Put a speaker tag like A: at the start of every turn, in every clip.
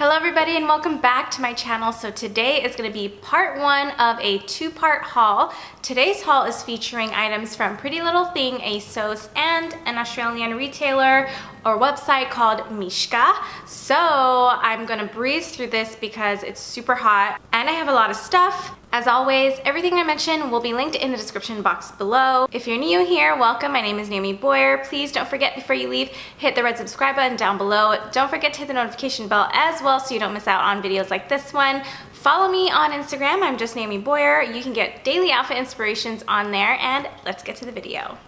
A: Hello everybody and welcome back to my channel. So today is going to be part one of a two-part haul. Today's haul is featuring items from Pretty Little Thing, ASOS, and an Australian retailer or website called Mishkah. So I'm gonna breeze through this because it's super hot and I have a lot of stuff. As always, everything I mention will be linked in the description box below. If you're new here, welcome. My name is Naomi Boyer. Please don't forget before you leave, hit the red subscribe button down below. Don't forget to hit the notification bell as well so you don't miss out on videos like this one. Follow me on Instagram, I'm just Naomi Boyer. You can get daily outfit inspirations on there and let's get to the video.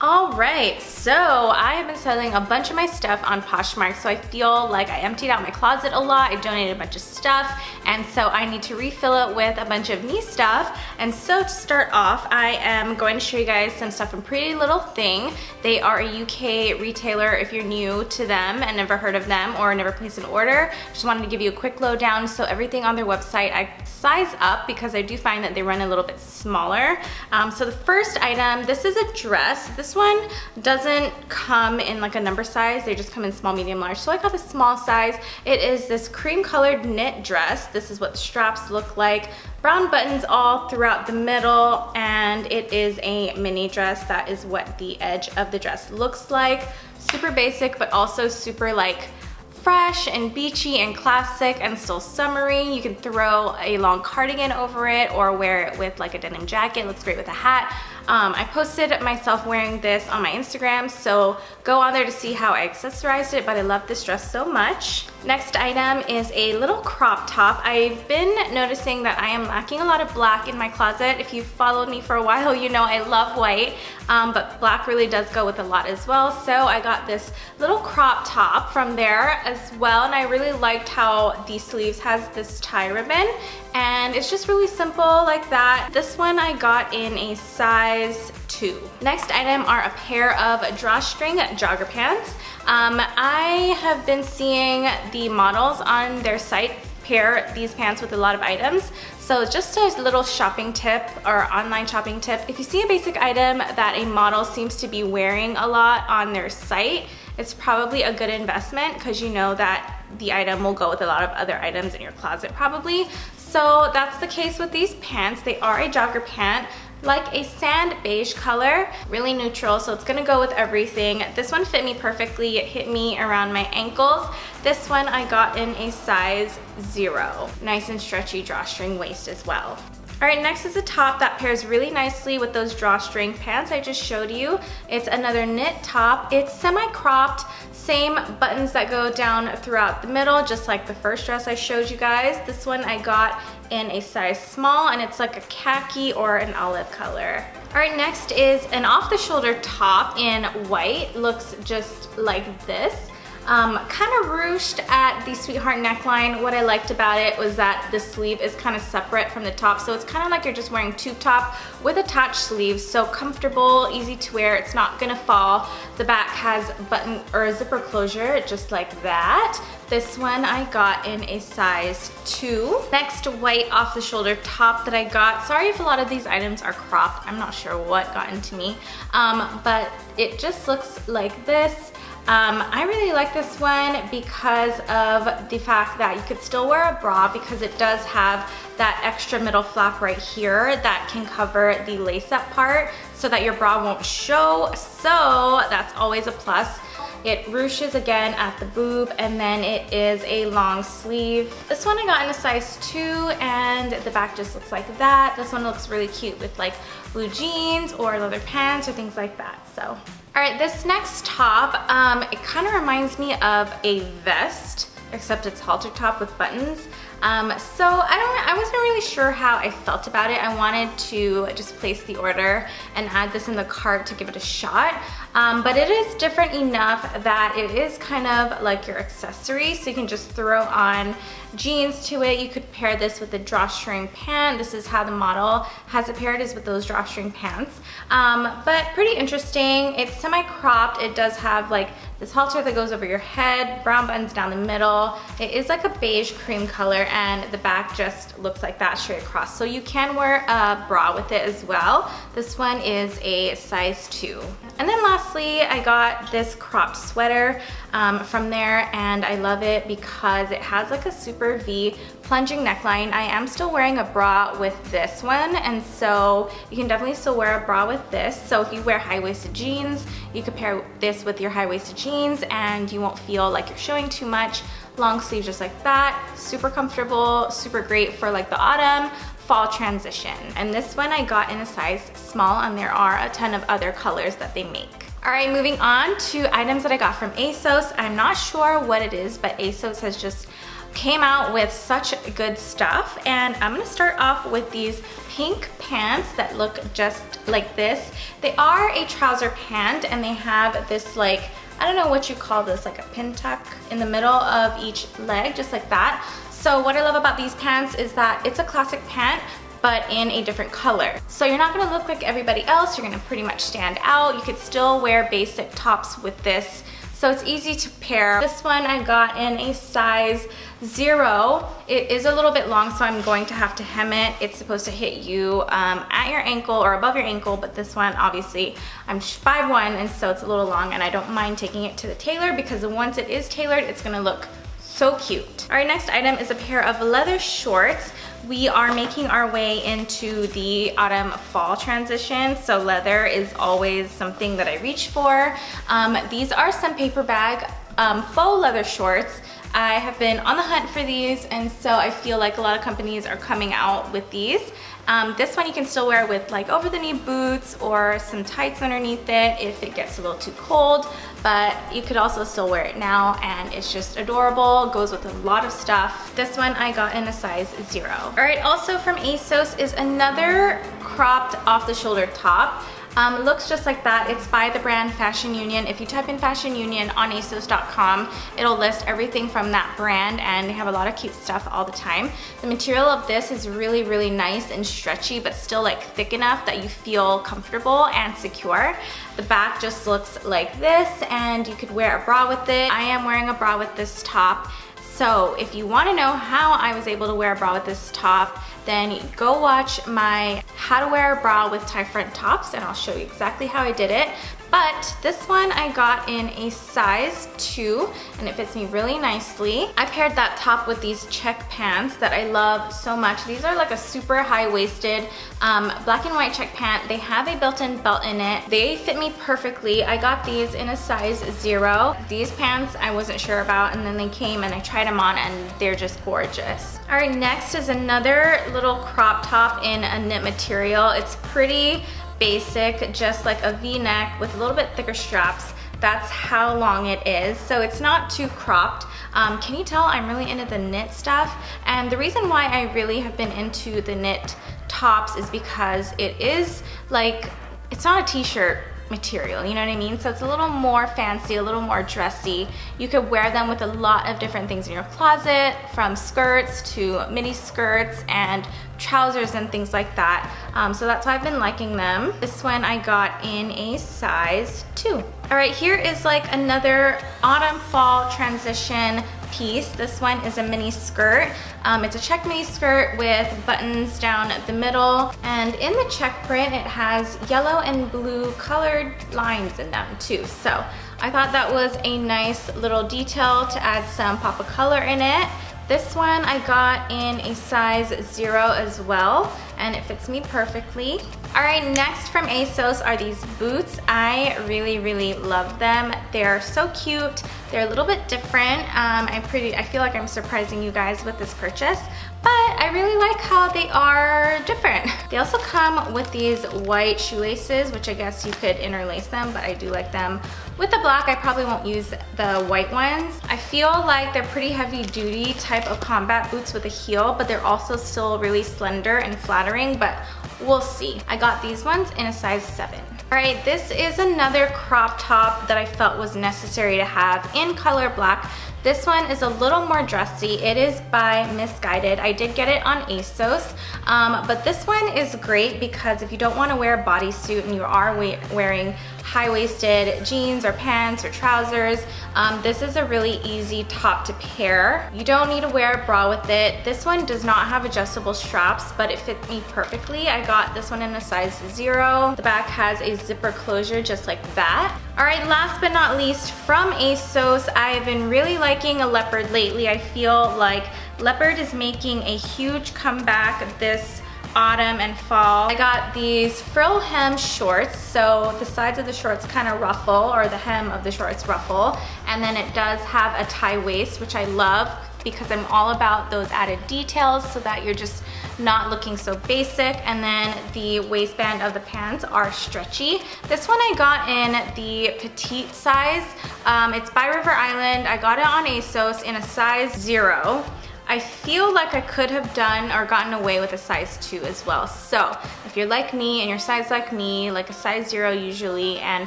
A: All right, so I have been selling a bunch of my stuff on Poshmark, so I feel like I emptied out my closet a lot, I donated a bunch of stuff, and so I need to refill it with a bunch of new stuff. And so to start off, I am going to show you guys some stuff from Pretty Little Thing. They are a UK retailer if you're new to them and never heard of them or never placed an order. Just wanted to give you a quick lowdown. So everything on their website I size up because I do find that they run a little bit smaller. Um, so the first item, this is a dress. This one doesn't come in like a number size. They just come in small, medium, large. So I got the small size. It is this cream colored knit dress. This is what the straps look like. Brown buttons all throughout the middle and it is a mini dress. That is what the edge of the dress looks like. Super basic, but also super like fresh and beachy and classic and still summery. You can throw a long cardigan over it or wear it with like a denim jacket. Looks great with a hat. Um, I posted myself wearing this on my Instagram, so go on there to see how I accessorized it, but I love this dress so much. Next item is a little crop top. I've been noticing that I am lacking a lot of black in my closet. If you've followed me for a while, you know I love white, um, but black really does go with a lot as well. So I got this little crop top from there as well, and I really liked how the sleeves has this tie ribbon, and it's just really simple like that. This one I got in a size two. Next item are a pair of drawstring jogger pants. Um, I have been seeing the models on their site pair these pants with a lot of items. So just a little shopping tip or online shopping tip, if you see a basic item that a model seems to be wearing a lot on their site, it's probably a good investment because you know that the item will go with a lot of other items in your closet probably. So that's the case with these pants. They are a jogger pant like a sand beige color, really neutral, so it's gonna go with everything. This one fit me perfectly. It hit me around my ankles. This one I got in a size zero. Nice and stretchy drawstring waist as well. All right, next is a top that pairs really nicely with those drawstring pants I just showed you. It's another knit top. It's semi-cropped, same buttons that go down throughout the middle, just like the first dress I showed you guys. This one I got in a size small and it's like a khaki or an olive color. All right, next is an off-the-shoulder top in white. Looks just like this. Um, kind of ruched at the Sweetheart neckline. What I liked about it was that the sleeve is kind of separate from the top. So it's kind of like you're just wearing tube top with attached sleeves. So comfortable, easy to wear. It's not gonna fall. The back has button or a zipper closure just like that. This one I got in a size two. Next white off the shoulder top that I got. Sorry if a lot of these items are cropped. I'm not sure what got into me. Um, but it just looks like this. Um, I really like this one because of the fact that you could still wear a bra because it does have that extra middle flap right here that can cover the lace up part so that your bra won't show. So that's always a plus. It ruches again at the boob and then it is a long sleeve. This one I got in a size two and the back just looks like that. This one looks really cute with like blue jeans or leather pants or things like that. So all right, this next top, um, it kind of reminds me of a vest, except it's halter top with buttons. Um, so I don't, I wasn't really sure how I felt about it. I wanted to just place the order and add this in the cart to give it a shot. Um, but it is different enough that it is kind of like your accessory. So you can just throw on jeans to it. You could pair this with a drawstring pant. This is how the model has it paired is with those drawstring pants. Um, but pretty interesting. It's semi-cropped. It does have like this halter that goes over your head, brown buttons down the middle. It is like a beige cream color and the back just looks like that straight across. So you can wear a bra with it as well. This one is a size two. And then lastly, I got this cropped sweater um, from there and I love it because it has like a super V plunging neckline. I am still wearing a bra with this one and so you can definitely still wear a bra with this. So if you wear high-waisted jeans, you could pair this with your high-waisted jeans and you won't feel like you're showing too much. Long sleeve just like that, super comfortable, super great for like the autumn, fall transition. And this one I got in a size small and there are a ton of other colors that they make. All right, moving on to items that I got from ASOS. I'm not sure what it is, but ASOS has just came out with such good stuff. And I'm gonna start off with these pink pants that look just like this. They are a trouser pant and they have this like I don't know what you call this, like a pin tuck in the middle of each leg, just like that. So what I love about these pants is that it's a classic pant, but in a different color. So you're not gonna look like everybody else, you're gonna pretty much stand out. You could still wear basic tops with this so it's easy to pair. This one I got in a size zero. It is a little bit long, so I'm going to have to hem it. It's supposed to hit you um, at your ankle or above your ankle, but this one, obviously, I'm 5'1", and so it's a little long, and I don't mind taking it to the tailor because once it is tailored, it's gonna look so cute. All right, next item is a pair of leather shorts. We are making our way into the autumn fall transition, so leather is always something that I reach for. Um, these are some paper bag um, faux leather shorts. I have been on the hunt for these and so I feel like a lot of companies are coming out with these. Um, this one you can still wear with like over the knee boots or some tights underneath it if it gets a little too cold but you could also still wear it now and it's just adorable, goes with a lot of stuff. This one I got in a size zero. All right, also from ASOS is another cropped off the shoulder top. Um, looks just like that. It's by the brand Fashion Union. If you type in Fashion Union on ASOS.com, it'll list everything from that brand and they have a lot of cute stuff all the time. The material of this is really, really nice and stretchy, but still like thick enough that you feel comfortable and secure. The back just looks like this and you could wear a bra with it. I am wearing a bra with this top. So if you wanna know how I was able to wear a bra with this top, then go watch my how to wear a bra with tie front tops and I'll show you exactly how I did it. But this one I got in a size two and it fits me really nicely. I paired that top with these check pants that I love so much. These are like a super high-waisted um, black and white check pant. They have a built-in belt in it. They fit me perfectly. I got these in a size zero. These pants I wasn't sure about and then they came and I tried them on and they're just gorgeous. All right, next is another little crop top in a knit material. It's pretty basic, just like a v-neck with a little bit thicker straps. That's how long it is. So it's not too cropped. Um, can you tell I'm really into the knit stuff? And the reason why I really have been into the knit tops is because it is like, it's not a t-shirt material, you know what I mean? So it's a little more fancy, a little more dressy. You could wear them with a lot of different things in your closet, from skirts to mini skirts and trousers and things like that. Um, so that's why I've been liking them. This one I got in a size two. All right, here is like another autumn fall transition piece. This one is a mini skirt. Um, it's a check mini skirt with buttons down the middle. And in the check print, it has yellow and blue colored lines in them too. So I thought that was a nice little detail to add some pop of color in it. This one I got in a size zero as well and it fits me perfectly. All right, next from ASOS are these boots. I really, really love them. They're so cute. They're a little bit different. Um, I'm pretty, I feel like I'm surprising you guys with this purchase, but I really like how they are different. They also come with these white shoelaces, which I guess you could interlace them, but I do like them. With the black, I probably won't use the white ones. I feel like they're pretty heavy duty type of combat boots with a heel, but they're also still really slender and flattering, but we'll see. I got these ones in a size seven. All right, this is another crop top that I felt was necessary to have in color black. This one is a little more dressy. It is by Missguided. I did get it on ASOS, um, but this one is great because if you don't want to wear a bodysuit and you are wearing high-waisted jeans or pants or trousers. Um, this is a really easy top to pair. You don't need to wear a bra with it. This one does not have adjustable straps, but it fit me perfectly. I got this one in a size zero. The back has a zipper closure just like that. All right, last but not least, from ASOS, I've been really liking a leopard lately. I feel like leopard is making a huge comeback this autumn and fall. I got these frill hem shorts, so the sides of the shorts kind of ruffle, or the hem of the shorts ruffle, and then it does have a tie waist, which I love because I'm all about those added details so that you're just not looking so basic. And then the waistband of the pants are stretchy. This one I got in the petite size. Um, it's by River Island. I got it on ASOS in a size zero. I feel like I could have done or gotten away with a size 2 as well. So if you're like me and your size like me, like a size 0 usually and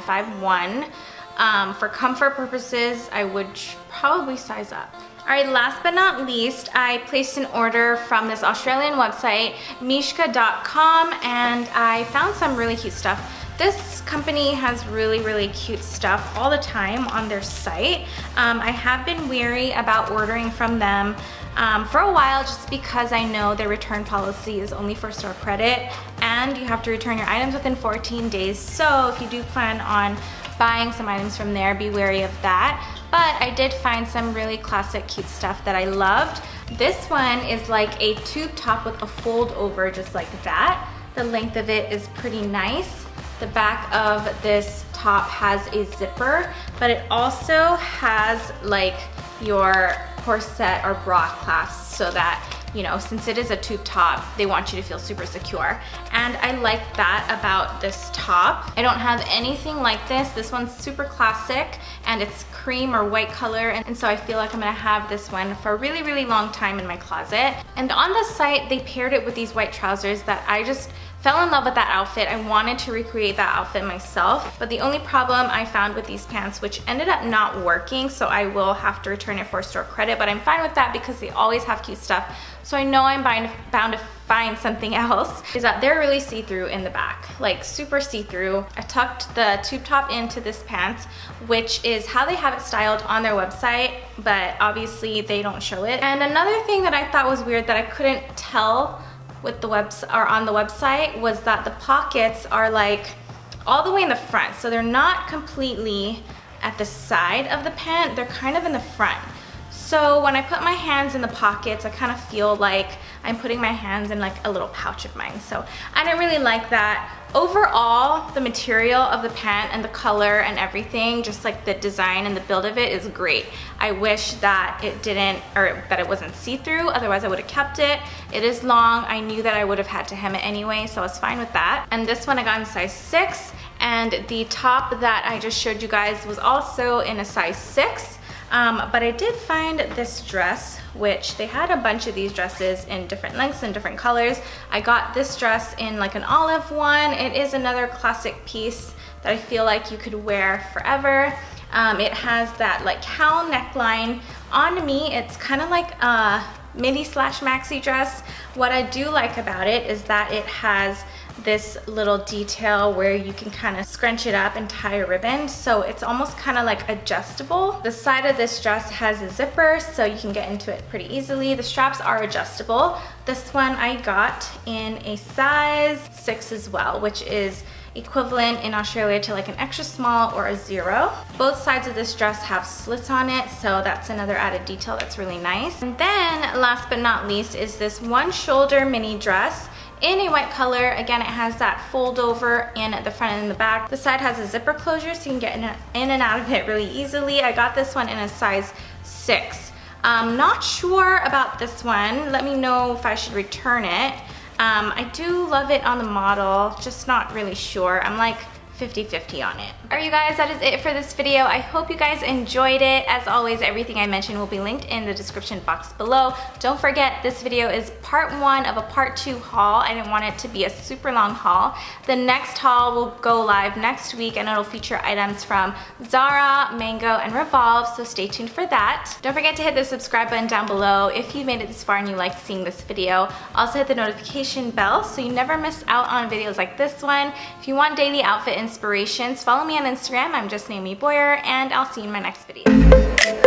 A: 5'1", um, for comfort purposes, I would probably size up. Alright, last but not least, I placed an order from this Australian website, Mishkah.com, and I found some really cute stuff. This company has really, really cute stuff all the time on their site. Um, I have been weary about ordering from them um, for a while just because I know their return policy is only for store credit and you have to return your items within 14 days. So if you do plan on buying some items from there, be wary of that. But I did find some really classic cute stuff that I loved. This one is like a tube top with a fold over just like that. The length of it is pretty nice. The back of this top has a zipper, but it also has like your corset or bra clasps so that you know, since it is a tube top, they want you to feel super secure. And I like that about this top. I don't have anything like this. This one's super classic and it's cream or white color. And so I feel like I'm gonna have this one for a really, really long time in my closet. And on the site, they paired it with these white trousers that I just Fell in love with that outfit. I wanted to recreate that outfit myself, but the only problem I found with these pants, which ended up not working, so I will have to return it for store credit, but I'm fine with that because they always have cute stuff. So I know I'm bound to find something else, is that they're really see-through in the back, like super see-through. I tucked the tube top into this pants, which is how they have it styled on their website, but obviously they don't show it. And another thing that I thought was weird that I couldn't tell with the webs or on the website was that the pockets are like all the way in the front. So they're not completely at the side of the pant, they're kind of in the front. So when I put my hands in the pockets, I kind of feel like I'm putting my hands in like a little pouch of mine. So I didn't really like that. Overall, the material of the pant and the color and everything, just like the design and the build of it is great. I wish that it didn't, or that it wasn't see-through, otherwise I would have kept it. It is long. I knew that I would have had to hem it anyway, so I was fine with that. And this one I got in size six, and the top that I just showed you guys was also in a size six. Um, but I did find this dress, which they had a bunch of these dresses in different lengths and different colors. I got this dress in like an olive one. It is another classic piece that I feel like you could wear forever. Um, it has that like cowl neckline. On me, it's kind of like a mini slash maxi dress. What I do like about it is that it has this little detail where you can kind of scrunch it up and tie a ribbon. So it's almost kind of like adjustable. The side of this dress has a zipper so you can get into it pretty easily. The straps are adjustable. This one I got in a size six as well, which is equivalent in Australia to like an extra small or a zero. Both sides of this dress have slits on it, so that's another added detail that's really nice. And then last but not least is this one shoulder mini dress in a white color. Again, it has that fold over in at the front and the back. The side has a zipper closure so you can get in, and out of it really easily. I got this one in a size six. Um, not sure about this one. Let me know if I should return it. Um, I do love it on the model, just not really sure. I'm like 50-50 on it. Alright you guys, that is it for this video. I hope you guys enjoyed it. As always, everything I mentioned will be linked in the description box below. Don't forget, this video is part one of a part two haul. I didn't want it to be a super long haul. The next haul will go live next week and it'll feature items from Zara, Mango, and Revolve, so stay tuned for that. Don't forget to hit the subscribe button down below if you made it this far and you liked seeing this video. Also hit the notification bell so you never miss out on videos like this one. If you want daily outfit inspirations, follow me on Instagram. I'm just Naomi Boyer and I'll see you in my next video.